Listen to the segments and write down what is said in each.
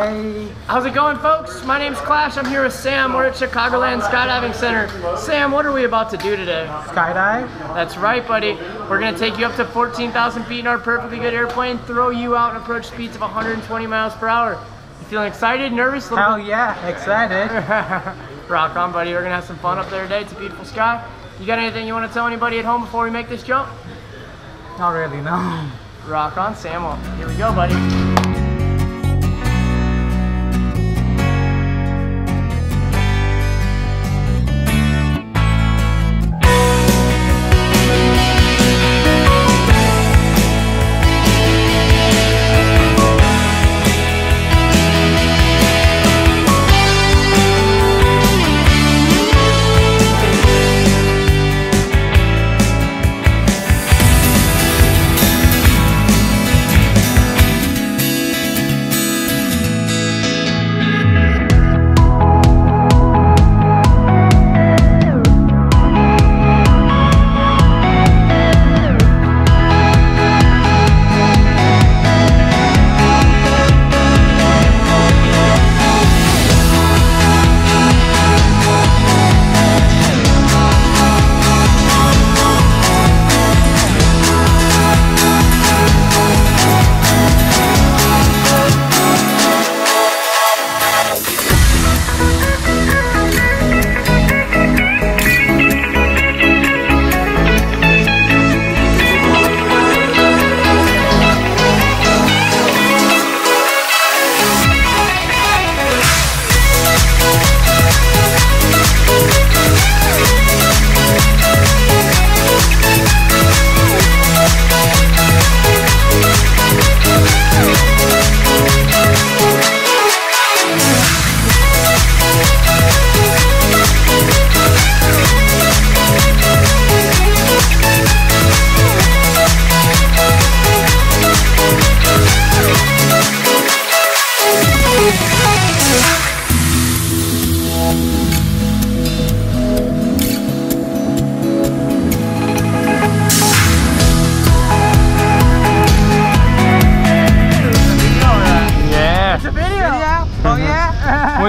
Hey. How's it going, folks? My name's Klash. I'm here with Sam. We're at Chicagoland Skydiving Center. Sam, what are we about to do today? Skydive? That's right, buddy. We're going to take you up to 14,000 feet in our perfectly good airplane, throw you out and approach speeds of 120 miles per hour. You feeling excited, nervous? A Hell bit- yeah, excited. Rock on, buddy. We're going to have some fun up there today. It's a beautiful sky. You got anything you want to tell anybody at home before we make this jump? Not really, no. Rock on, Sam. Well, here we go, buddy.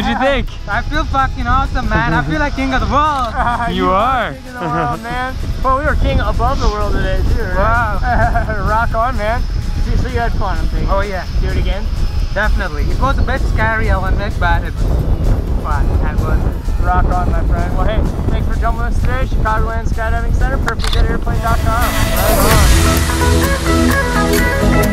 What'd you think? I feel fucking awesome, man. I feel like king of the world. You, you are. King of the world, man. Well, we were king above the world today, too, right? Wow. Rock on, man. So, so you had fun, I'm thinking. Oh, yeah. Do it again? Definitely. It was a bit scary, I will admit, but it was fun was rock on, my friend. Well, hey, thanks for jumping with us today. Chicagoland Skydiving Center, perfectlygoodairplane.com. Right